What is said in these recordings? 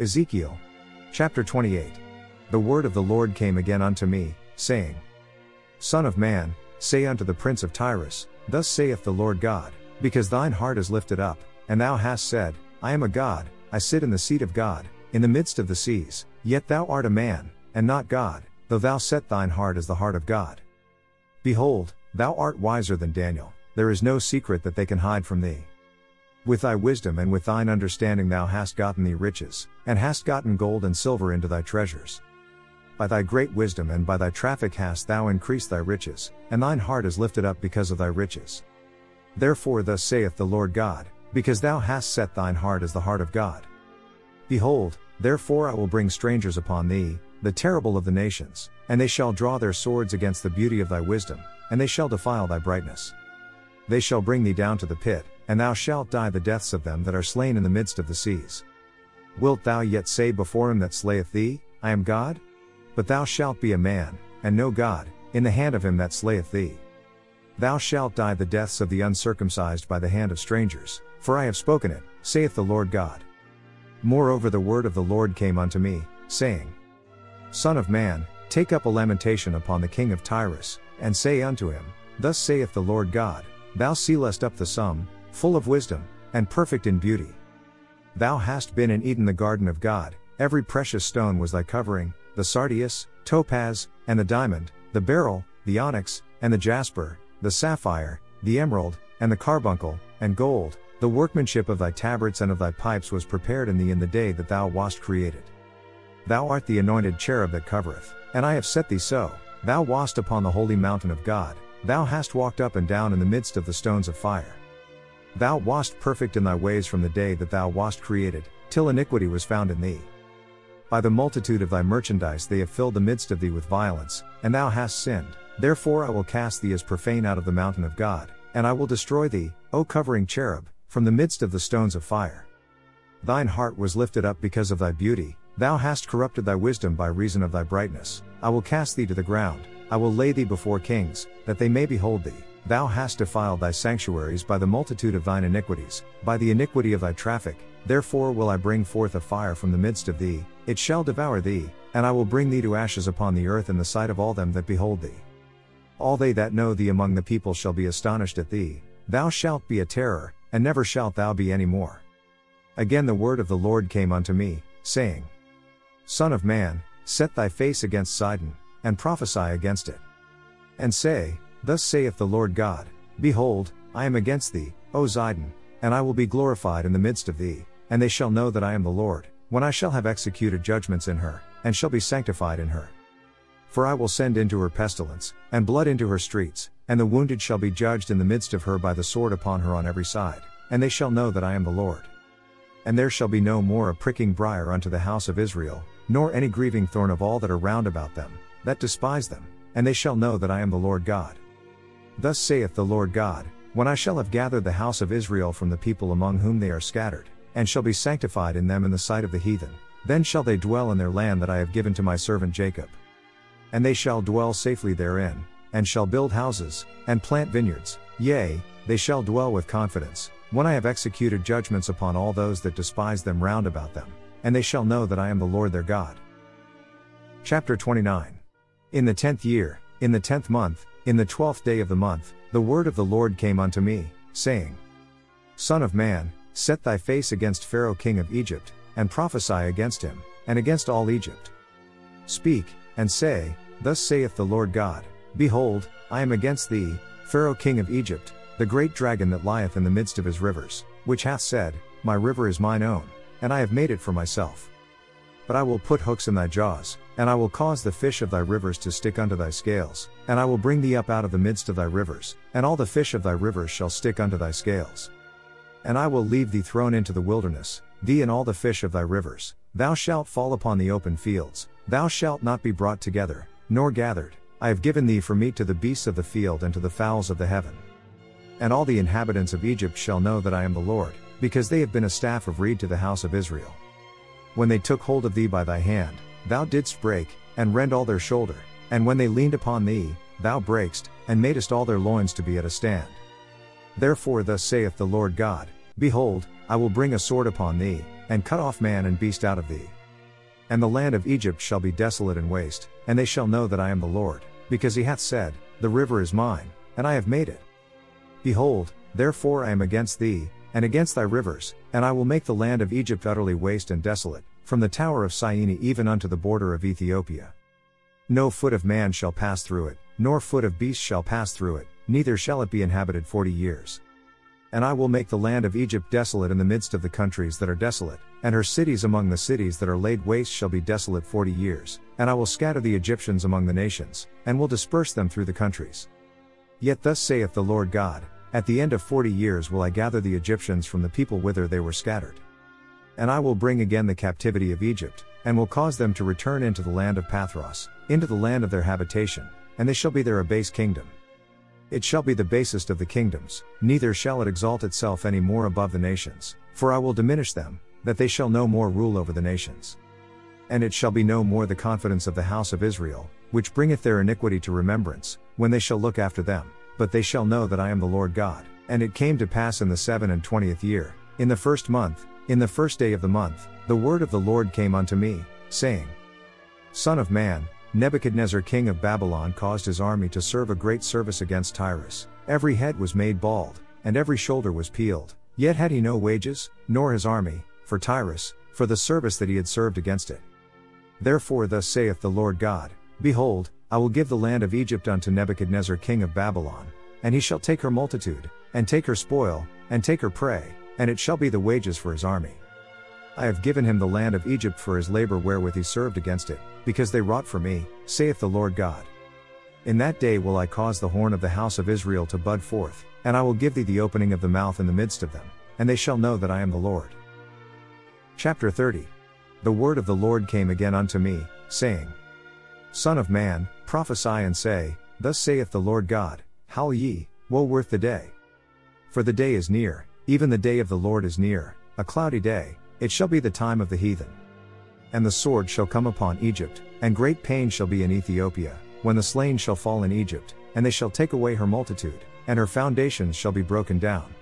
Ezekiel. Chapter 28. The word of the Lord came again unto me, saying, Son of man, say unto the prince of Tyrus, Thus saith the Lord God, because thine heart is lifted up, and thou hast said, I am a God, I sit in the seat of God, in the midst of the seas, yet thou art a man, and not God, though thou set thine heart as the heart of God. Behold, thou art wiser than Daniel, there is no secret that they can hide from thee. With thy wisdom and with thine understanding thou hast gotten thee riches, and hast gotten gold and silver into thy treasures. By thy great wisdom and by thy traffic hast thou increased thy riches, and thine heart is lifted up because of thy riches. Therefore, thus saith the Lord God, because thou hast set thine heart as the heart of God. Behold, therefore I will bring strangers upon thee, the terrible of the nations, and they shall draw their swords against the beauty of thy wisdom, and they shall defile thy brightness. They shall bring thee down to the pit, and thou shalt die the deaths of them that are slain in the midst of the seas. Wilt thou yet say before him that slayeth thee, I am God? But thou shalt be a man, and no God, in the hand of him that slayeth thee. Thou shalt die the deaths of the uncircumcised by the hand of strangers, for I have spoken it, saith the Lord God. Moreover, the word of the Lord came unto me, saying, Son of man, take up a lamentation upon the king of Tyrus, and say unto him, Thus saith the Lord God, Thou sealest up the sum, full of wisdom, and perfect in beauty. Thou hast been in Eden the garden of God, every precious stone was thy covering, the sardius, topaz, and the diamond, the beryl, the onyx, and the jasper, the sapphire, the emerald, and the carbuncle, and gold, the workmanship of thy tabrets and of thy pipes was prepared in thee in the day that thou wast created. Thou art the anointed cherub that covereth, and I have set thee so, thou wast upon the holy mountain of God, thou hast walked up and down in the midst of the stones of fire. Thou wast perfect in thy ways from the day that thou wast created, till iniquity was found in thee. By the multitude of thy merchandise they have filled the midst of thee with violence, and thou hast sinned, therefore I will cast thee as profane out of the mountain of God, and I will destroy thee, O covering cherub, from the midst of the stones of fire. Thine heart was lifted up because of thy beauty, thou hast corrupted thy wisdom by reason of thy brightness, I will cast thee to the ground, I will lay thee before kings, that they may behold thee. Thou hast defiled thy sanctuaries by the multitude of thine iniquities, by the iniquity of thy traffic, therefore will I bring forth a fire from the midst of thee, it shall devour thee, and I will bring thee to ashes upon the earth in the sight of all them that behold thee. All they that know thee among the people shall be astonished at thee, thou shalt be a terror, and never shalt thou be any more. Again the word of the Lord came unto me, saying, Son of man, set thy face against Zidon, and prophesy against it. And say, Thus saith the Lord God Behold, I am against thee, O Zidon, and I will be glorified in the midst of thee, and they shall know that I am the Lord, when I shall have executed judgments in her, and shall be sanctified in her. For I will send into her pestilence, and blood into her streets, and the wounded shall be judged in the midst of her by the sword upon her on every side, and they shall know that I am the Lord. And there shall be no more a pricking briar unto the house of Israel, nor any grieving thorn of all that are round about them, that despise them, and they shall know that I am the Lord God. Thus saith the Lord God, when I shall have gathered the house of Israel from the people among whom they are scattered, and shall be sanctified in them in the sight of the heathen, then shall they dwell in their land that I have given to my servant Jacob. And they shall dwell safely therein, and shall build houses, and plant vineyards, yea, they shall dwell with confidence, when I have executed judgments upon all those that despise them round about them, and they shall know that I am the Lord their God. Chapter 29 In the tenth year, in the tenth month, in the twelfth day of the month, the word of the Lord came unto me, saying, Son of man, set thy face against Pharaoh king of Egypt, and prophesy against him, and against all Egypt. Speak, and say, Thus saith the Lord God, Behold, I am against thee, Pharaoh king of Egypt, the great dragon that lieth in the midst of his rivers, which hath said, My river is mine own, and I have made it for myself. But I will put hooks in thy jaws, and I will cause the fish of thy rivers to stick unto thy scales, and I will bring thee up out of the midst of thy rivers, and all the fish of thy rivers shall stick unto thy scales. And I will leave thee thrown into the wilderness, thee and all the fish of thy rivers, thou shalt fall upon the open fields, thou shalt not be brought together, nor gathered, I have given thee for meat to the beasts of the field and to the fowls of the heaven. And all the inhabitants of Egypt shall know that I am the Lord, because they have been a staff of reed to the house of Israel. When they took hold of thee by thy hand, Thou didst break, and rend all their shoulder, and when they leaned upon thee, thou brakest, and madest all their loins to be at a stand. Therefore thus saith the Lord God, Behold, I will bring a sword upon thee, and cut off man and beast out of thee. And the land of Egypt shall be desolate and waste, and they shall know that I am the Lord, because he hath said, The river is mine, and I have made it. Behold, therefore I am against thee, and against thy rivers, and I will make the land of Egypt utterly waste and desolate, from the tower of Syene even unto the border of Ethiopia. No foot of man shall pass through it, nor foot of beast shall pass through it, neither shall it be inhabited forty years. And I will make the land of Egypt desolate in the midst of the countries that are desolate, and her cities among the cities that are laid waste shall be desolate forty years, and I will scatter the Egyptians among the nations, and will disperse them through the countries. Yet thus saith the Lord God, At the end of forty years will I gather the Egyptians from the people whither they were scattered. And I will bring again the captivity of Egypt, and will cause them to return into the land of Pathros, into the land of their habitation, and they shall be there a base kingdom. It shall be the basest of the kingdoms, neither shall it exalt itself any more above the nations, for I will diminish them, that they shall no more rule over the nations. And it shall be no more the confidence of the house of Israel, which bringeth their iniquity to remembrance, when they shall look after them, but they shall know that I am the Lord God. And it came to pass in the seven and twentieth year, in the first month, in the first day of the month, the word of the Lord came unto me, saying, Son of man, Nebuchadnezzar king of Babylon caused his army to serve a great service against Tyrus. Every head was made bald, and every shoulder was peeled. Yet had he no wages, nor his army, for Tyrus, for the service that he had served against it. Therefore, thus saith the Lord God Behold, I will give the land of Egypt unto Nebuchadnezzar king of Babylon, and he shall take her multitude, and take her spoil, and take her prey, and it shall be the wages for his army. I have given him the land of Egypt for his labor wherewith he served against it, because they wrought for me, saith the Lord God. In that day will I cause the horn of the house of Israel to bud forth, and I will give thee the opening of the mouth in the midst of them, and they shall know that I am the Lord. Chapter 30 The word of the Lord came again unto me, saying, Son of man, prophesy and say, Thus saith the Lord God, Howl ye, woe worth the day. For the day is near, even the day of the Lord is near, a cloudy day, it shall be the time of the heathen. And the sword shall come upon Egypt, and great pain shall be in Ethiopia, when the slain shall fall in Egypt, and they shall take away her multitude, and her foundations shall be broken down.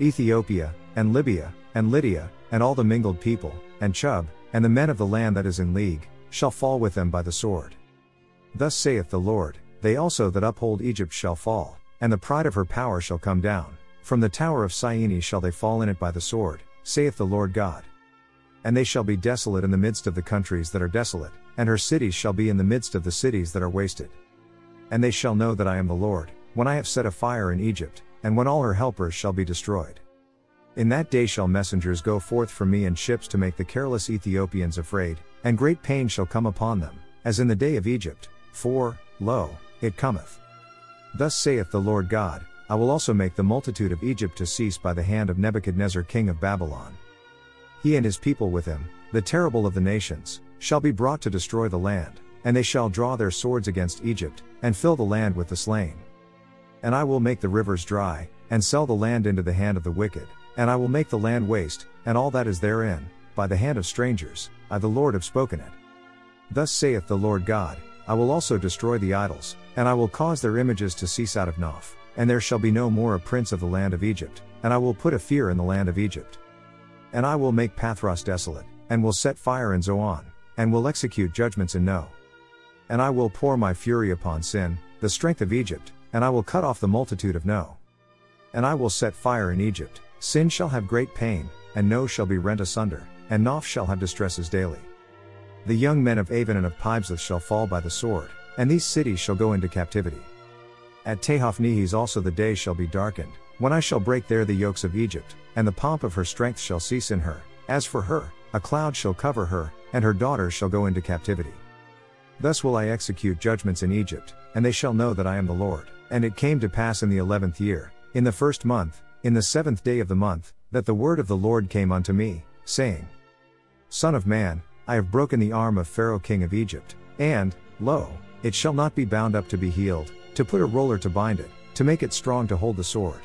Ethiopia, and Libya, and Lydia, and all the mingled people, and Chub, and the men of the land that is in league, shall fall with them by the sword. Thus saith the Lord, they also that uphold Egypt shall fall, and the pride of her power shall come down, from the tower of Syene shall they fall in it by the sword, saith the Lord God. And they shall be desolate in the midst of the countries that are desolate, and her cities shall be in the midst of the cities that are wasted. And they shall know that I am the Lord, when I have set a fire in Egypt, and when all her helpers shall be destroyed. In that day shall messengers go forth from me in ships to make the careless Ethiopians afraid, and great pain shall come upon them, as in the day of Egypt, for, lo, it cometh. Thus saith the Lord God, I will also make the multitude of Egypt to cease by the hand of Nebuchadnezzar king of Babylon. He and his people with him, the terrible of the nations, shall be brought to destroy the land, and they shall draw their swords against Egypt, and fill the land with the slain. And I will make the rivers dry, and sell the land into the hand of the wicked, and I will make the land waste, and all that is therein, by the hand of strangers, I the Lord have spoken it. Thus saith the Lord God, I will also destroy the idols, and I will cause their images to cease out of Noph. And there shall be no more a prince of the land of Egypt, and I will put a fear in the land of Egypt. And I will make Pathros desolate, and will set fire in Zoan, and will execute judgments in No. And I will pour my fury upon Sin, the strength of Egypt, and I will cut off the multitude of No. And I will set fire in Egypt, Sin shall have great pain, and No shall be rent asunder, and Noph shall have distresses daily. The young men of Aven and of Pibeseth shall fall by the sword, and these cities shall go into captivity. At Tehaphnehes also the day shall be darkened, when I shall break there the yokes of Egypt, and the pomp of her strength shall cease in her. As for her, a cloud shall cover her, and her daughters shall go into captivity. Thus will I execute judgments in Egypt, and they shall know that I am the Lord. And it came to pass in the eleventh year, in the first month, in the seventh day of the month, that the word of the Lord came unto me, saying, Son of man, I have broken the arm of Pharaoh king of Egypt, and, lo, it shall not be bound up to be healed, to put a roller to bind it, to make it strong to hold the sword.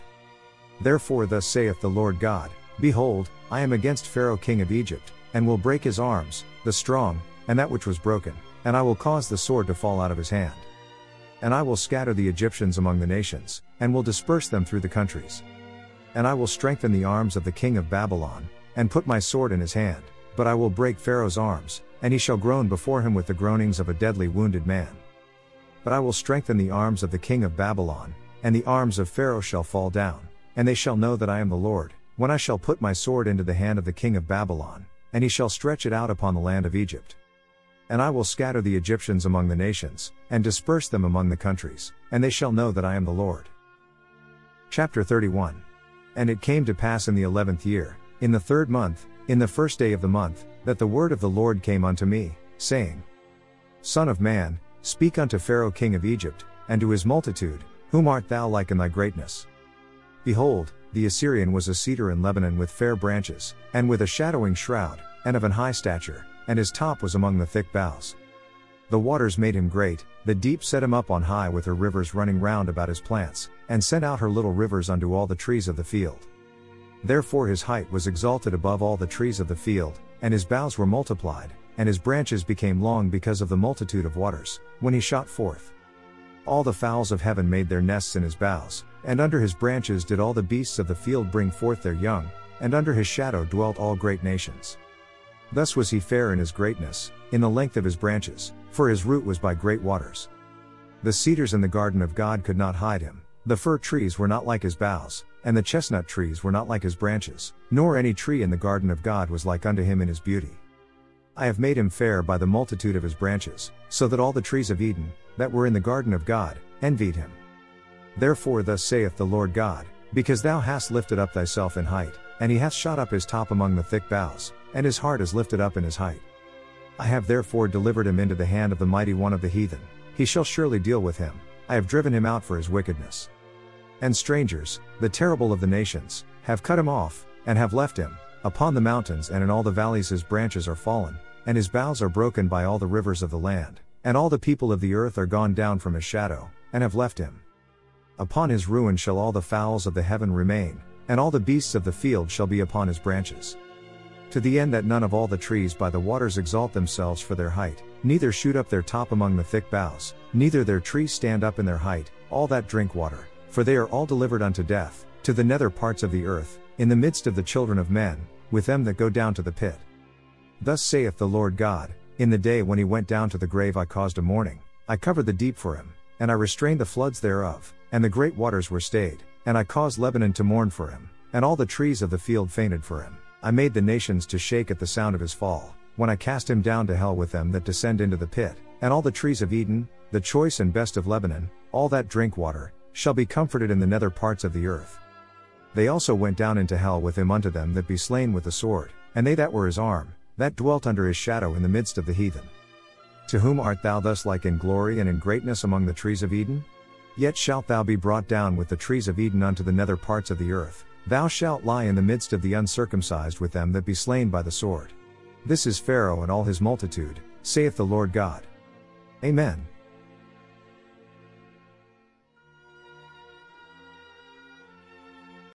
Therefore, thus saith the Lord God Behold, I am against Pharaoh king of Egypt, and will break his arms, the strong, and that which was broken, and I will cause the sword to fall out of his hand. And I will scatter the Egyptians among the nations, and will disperse them through the countries. And I will strengthen the arms of the king of Babylon, and put my sword in his hand, but I will break Pharaoh's arms, and he shall groan before him with the groanings of a deadly wounded man. But I will strengthen the arms of the king of Babylon, and the arms of Pharaoh shall fall down, and they shall know that I am the Lord, when I shall put my sword into the hand of the king of Babylon, and he shall stretch it out upon the land of Egypt. And I will scatter the Egyptians among the nations, and disperse them among the countries, and they shall know that I am the Lord. Chapter 31 And it came to pass in the eleventh year, in the third month, in the first day of the month, that the word of the Lord came unto me, saying, Son of man, speak unto Pharaoh king of Egypt, and to his multitude, Whom art thou like in thy greatness? Behold, the Assyrian was a cedar in Lebanon with fair branches, and with a shadowing shroud, and of an high stature, and his top was among the thick boughs. The waters made him great, the deep set him up on high with her rivers running round about his plants, and sent out her little rivers unto all the trees of the field. Therefore his height was exalted above all the trees of the field, and his boughs were multiplied, and his branches became long because of the multitude of waters, when he shot forth. All the fowls of heaven made their nests in his boughs, and under his branches did all the beasts of the field bring forth their young, and under his shadow dwelt all great nations. Thus was he fair in his greatness, in the length of his branches, for his root was by great waters. The cedars in the garden of God could not hide him, the fir trees were not like his boughs, and the chestnut trees were not like his branches, nor any tree in the garden of God was like unto him in his beauty. I have made him fair by the multitude of his branches, so that all the trees of Eden, that were in the garden of God, envied him. Therefore, thus saith the Lord God, because thou hast lifted up thyself in height, and he hath shot up his top among the thick boughs, and his heart is lifted up in his height. I have therefore delivered him into the hand of the mighty one of the heathen, he shall surely deal with him, I have driven him out for his wickedness. And strangers, the terrible of the nations, have cut him off, and have left him, upon the mountains and in all the valleys his branches are fallen, and his boughs are broken by all the rivers of the land, and all the people of the earth are gone down from his shadow, and have left him. Upon his ruin shall all the fowls of the heaven remain, and all the beasts of the field shall be upon his branches. To the end that none of all the trees by the waters exalt themselves for their height, neither shoot up their top among the thick boughs, neither their trees stand up in their height, all that drink water, for they are all delivered unto death, to the nether parts of the earth, in the midst of the children of men, with them that go down to the pit. Thus saith the Lord God, In the day when he went down to the grave I caused a mourning, I covered the deep for him, and I restrained the floods thereof, and the great waters were stayed, and I caused Lebanon to mourn for him, and all the trees of the field fainted for him. I made the nations to shake at the sound of his fall, when I cast him down to hell with them that descend into the pit, and all the trees of Eden, the choice and best of Lebanon, all that drink water, shall be comforted in the nether parts of the earth. They also went down into hell with him unto them that be slain with the sword, and they that were his arm, that dwelt under his shadow in the midst of the heathen. To whom art thou thus like in glory and in greatness among the trees of Eden? Yet shalt thou be brought down with the trees of Eden unto the nether parts of the earth, thou shalt lie in the midst of the uncircumcised with them that be slain by the sword. This is Pharaoh and all his multitude, saith the Lord God. Amen.